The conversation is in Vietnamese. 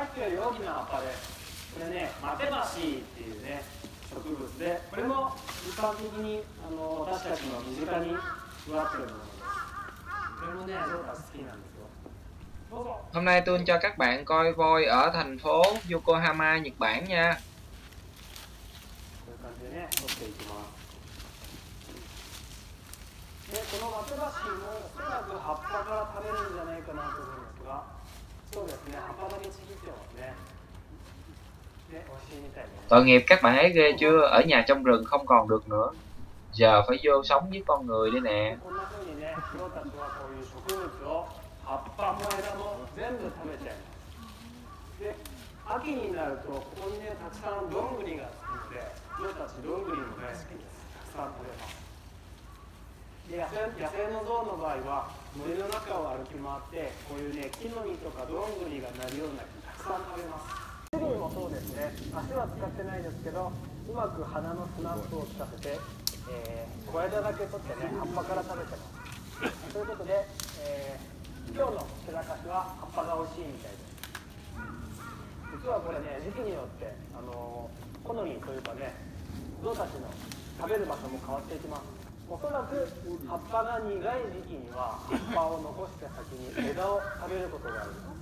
さっきより大きな葉っぱでこれねマテバシっていうね植物でこれも一般的にあの私たちの身近に植わってるものですこれもねゾウたち好きなんですよどうぞ Hôm nay tôi cho các bạn coi voi ở thành phố Yokohama, Nhật Bản nha. Tội nghiệp các bạn ấy ghê chưa? Ở nhà trong rừng không còn được nữa. Giờ phải vô sống với con người đây nè. こんな風にね、ゾウたちはこういう植物を葉っぱも枝も全部食べちゃいます。で、秋になるとここにねたくさんどんぐりがつくので、ゾウたちどんぐりも大好きです。たくさん食べます。で野生野生のゾウの場合は森の中を歩き回ってこういうね木の実とかどんぐりがなるような木たくさん食べます。 そうですね。足は使ってないですけど、うまく鼻のスナップを効かせて、えー、小枝だけ取ってね葉っぱから食べてます。ということで、えー今日の手高しは葉っぱが美味しいみたいです。実はこれね時期によってあの好みというかねゾウたちの食べる場所も変わっていきます。おそらく葉っぱが苦い時期には葉っぱを残して先に枝を食べることがあります。